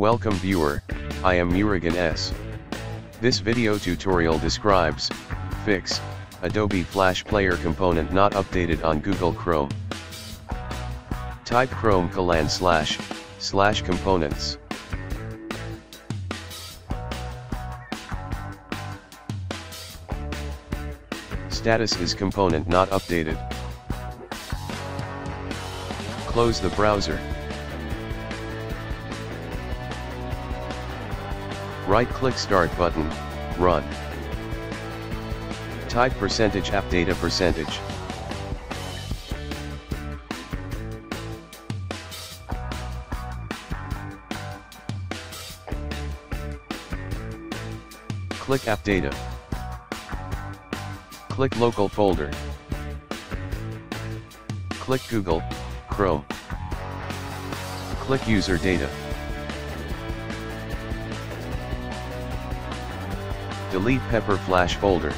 Welcome viewer, I am Murugan S. This video tutorial describes, fix, Adobe Flash Player component not updated on Google Chrome. Type Chrome colon slash, slash components. Status is component not updated. Close the browser. Right-click Start button, Run. Type percentage app data percentage. Click app data. Click local folder. Click Google, Chrome. Click user data. Delete Pepper Flash folder.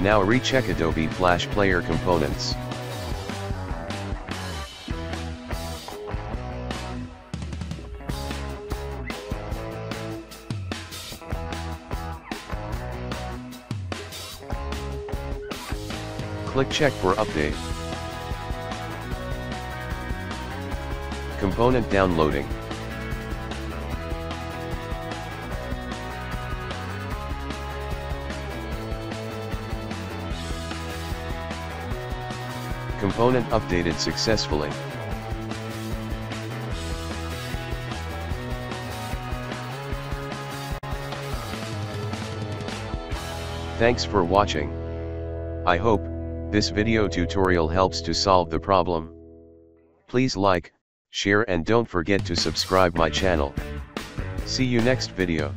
Now recheck Adobe Flash Player components. Click Check for update. Component downloading. Component updated successfully. Thanks for watching. I hope, this video tutorial helps to solve the problem. Please like, share and don't forget to subscribe my channel. See you next video.